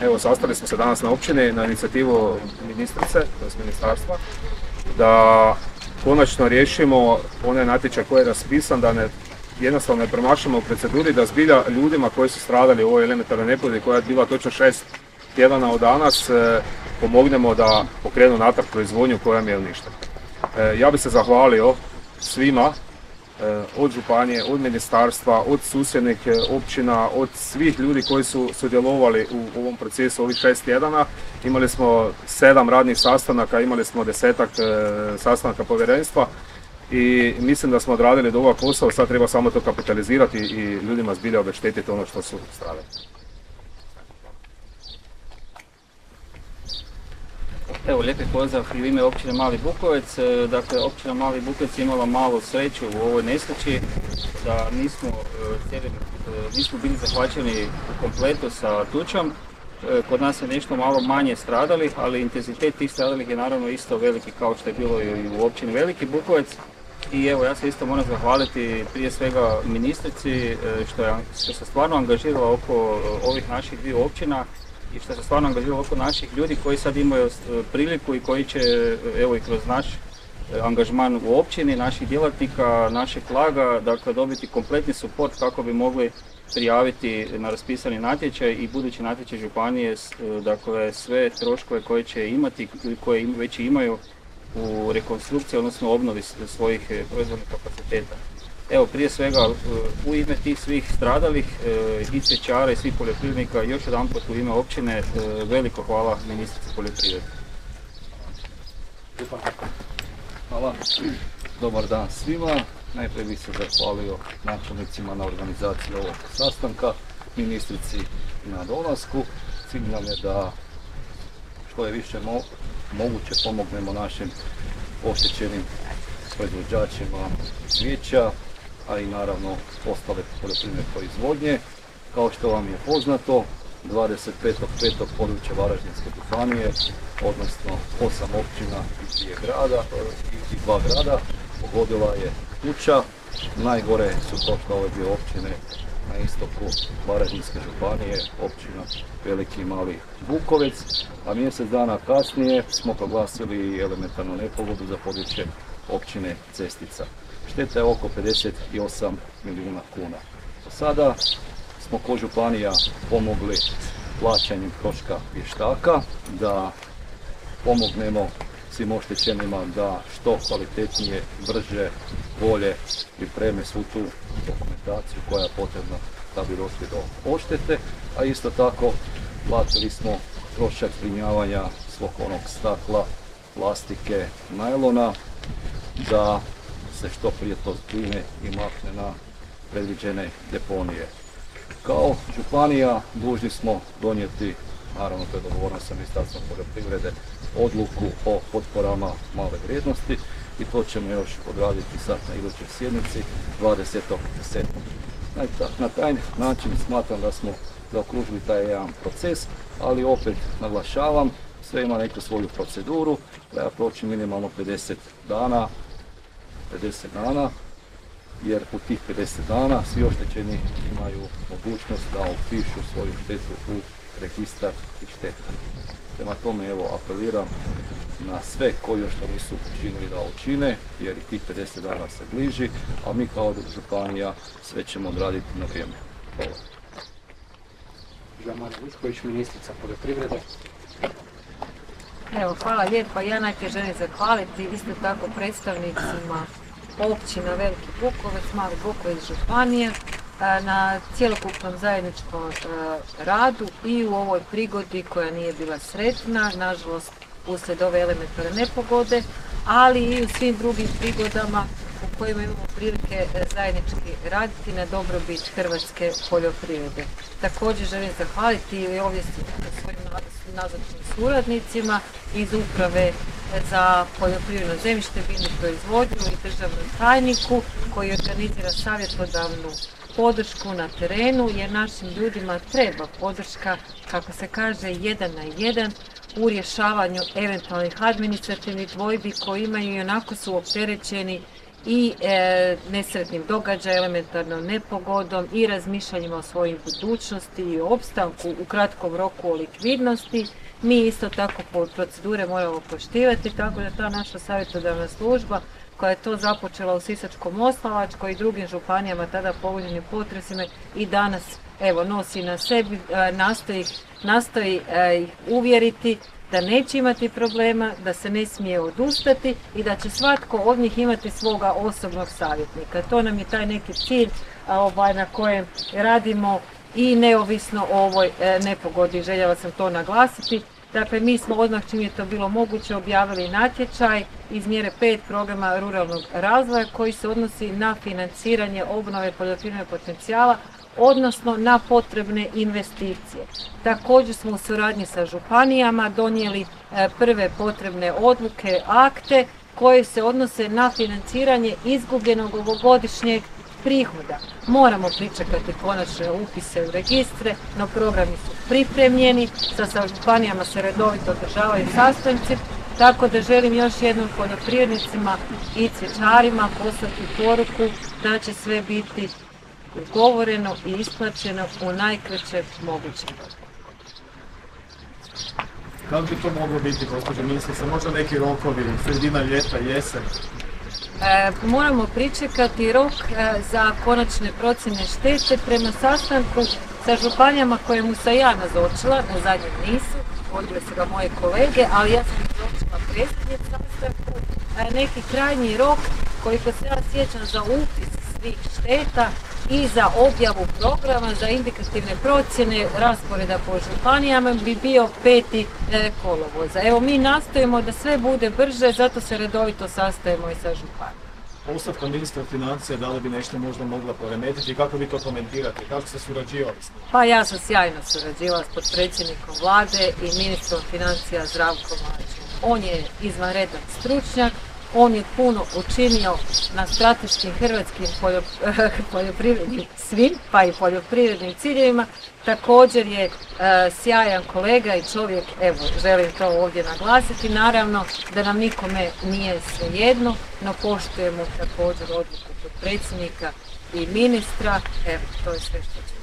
Evo, sastali smo se danas na općini na inicijativu ministrice, tj. ministarstva, da konačno riješimo onaj natječaj koji je raspisan, da ne jednostavno ne promašamo u proceduri, da zbilja ljudima koji su stradali u ovoj elementarnoj nepogodi koja je bila točno šest tjedana od danas, e, pomognemo da pokrenu natrag proizvodnju koja je uništena. E, ja bih se zahvalio svima od županije, od ministarstva, od susjednih e, općina, od svih ljudi koji su sudjelovali u ovom procesu ovih šest tjedana. Imali smo sedam radnih sastanaka, imali smo desetak e, sastanaka povjerenstva i mislim da smo odradili dobar posao, sad treba samo to kapitalizirati i ljudima zbilja obeštetiti ono što su stradali. Evo, lijepi pozdrav u ime općine Mali Bukovec. E, dakle, općina Mali Bukovec imala malu sreću u ovoj nesreći, da nismo, e, e, nismo bili zahvaćeni u kompletu sa tučom. Kod nas je nešto malo manje stradalih, ali intenzitet tih stradalih je naravno isto veliki kao što je bilo i u općini Veliki Bukovec. I evo, ja se isto moram zahvaliti prije svega ministrici što, je, što se stvarno angažirala oko ovih naših dviju općina i što se stvarno angažiralo oko naših ljudi koji sad imaju e, priliku i koji će evo i kroz naš e, angažman u općini, naših djelatnika, našeg laga, dakle dobiti kompletni suport kako bi mogli prijaviti na raspisani natječaj i budući natječaj županije, e, dakle sve troškove koje će imati ili koje već imaju u rekonstrukciji, odnosno obnovi svojih proizvodnih kapaciteta. Evo, prije svega u ime tih svih stradalih e, i cvjećara i svih poljoprivrednika još jedan put u ime općine e, veliko hvala ministrici poljoprivrede. Hvala. Dobar dan svima. Najprije bih se zahvalio načelnicima na organizaciji ovog sastanka, ministrici na dolasku. Cilj nam je da što je više moguće pomognemo našim oštećenim proizvođačima cvijeća, a i naravno ostale poljoprivredne proizvodnje. Kao što vam je poznato, 25.5. područje Varaždinske županije, odnosno osam općina i dvije grada, i dva grada, pogodila je kuća. Najgore su što ove dvije općine na istoku Varaždinske županije, općina Veliki i Mali Bukovec, a mjesec dana kasnije smo proglasili elementarnu nepogodu za područje općine Cestica. Šteta je oko 58 milijuna kuna. sada smo ko županija pomogli plaćanjem troška vještaka, da pomognemo svim oštećenima da što kvalitetnije, brže, bolje pripreme svu tu dokumentaciju koja je potrebna da bi došli do oštete, a isto tako platili smo trošak zbrinjavanja svog onog stakla, plastike, najlona, da se što prije to zbrine i makne na predviđene deponije. Kao županija dužni smo donijeti, naravno to je dogovorno sa Ministarstvom poljoprivrede, odluku o potporama male vrijednosti i to ćemo još odraditi sad na idućoj sjednici 20.7. Na taj način smatram da smo zaokružili taj jedan proces, ali opet naglašavam, sve ima neku svoju proceduru, treba proći minimalno 50 dana 50 dana, jer u tih 50 dana svi oštećeni imaju mogućnost da upišu svoju štetu u registar i šteta. Prema tome, evo, apeliram na sve koji još to nisu učinili da učine, jer i tih 50 dana se bliži, a mi kao županija sve ćemo odraditi na vrijeme. Hvala. Žamara ministrica poljoprivrede. Evo, hvala lijepa. Ja najprije želim zahvaliti isto tako predstavnicima općina Veliki Bukovec, Mali Bukovec Županije e, na cjelokupnom zajedničkom e, radu i u ovoj prigodi koja nije bila sretna, nažalost uslijed ove elementarne nepogode, ali i u svim drugim prigodama u kojima imamo prilike e, zajednički raditi na dobrobit hrvatske poljoprivrede. Također želim zahvaliti i ovdje svojim nazočnim suradnicima iz uprave za poljoprivredno zemljište, biljnu proizvodnju i državnom tajniku koji organizira savjetodavnu podršku na terenu jer našim ljudima treba podrška, kako se kaže, jedan na jedan u rješavanju eventualnih administrativnih dvojbi koji imaju i onako su opterećeni i e, nesretnim događajem, elementarnom nepogodom i razmišljanjima o svojim budućnosti i opstanku u kratkom roku o likvidnosti. Mi isto tako po procedure moramo poštivati, tako da ta naša savjetodavna služba koja je to započela u Sisačko-Moslavačkoj i drugim županijama tada pogođenim potresima i danas evo nosi na sebi, e, nastoji, nastoji e, ih uvjeriti da neće imati problema, da se ne smije odustati i da će svatko od njih imati svoga osobnog savjetnika. To nam je taj neki cilj ovaj, na kojem radimo i neovisno o ovoj e, nepogodi, željela sam to naglasiti. Dakle, mi smo odmah čim je to bilo moguće objavili natječaj iz mjere 5 programa ruralnog razvoja koji se odnosi na financiranje obnove poljoprivrednog potencijala odnosno na potrebne investicije. Također smo u suradnji sa županijama donijeli e, prve potrebne odluke, akte koje se odnose na financiranje izgubljenog ovogodišnjeg prihoda. Moramo pričekati konačne upise u registre, no programi su pripremljeni, sa, županijama se redovito održavaju sastanci, tako da želim još jednom poljoprivrednicima i cvjećarima poslati poruku da će sve biti ugovoreno i isplaćeno u najkraćem mogućem roku. Kako bi to moglo biti, gospođo ministrice? Možda neki rokovi, sredina ljeta, jesen? E, moramo pričekati rok e, za konačne procjene štete prema sastanku sa županijama kojemu sam ja nazočila, na zadnjem nisu, vodile su ga moje kolege, ali ja sam nazočila predsjednje sastanku. E, neki krajnji rok, koliko se ja sjećam za upis svih šteta i za objavu programa za indikativne procjene rasporeda po županijama bi bio peti e, kolovoza. Evo mi nastojimo da sve bude brže, zato se redovito sastajemo i sa županijama. Ostavka ministra financija, da li bi nešto možda mogla poremetiti? Kako vi to komentirate? Kako ste surađivali s njim? Pa ja sam sjajno surađivala s potpredsjednikom vlade i ministrom financija Zdravkom Marićem. On je izvanredan stručnjak, on je puno učinio na strateškim hrvatskim poljop- poljoprivrednim svim, pa i poljoprivrednim ciljevima. Također je e, sjajan kolega i čovjek, evo, želim to ovdje naglasiti. Naravno da nam nikome nije svejedno, no poštujemo također odluku predsjednika i ministra. Evo, to je sve što ću.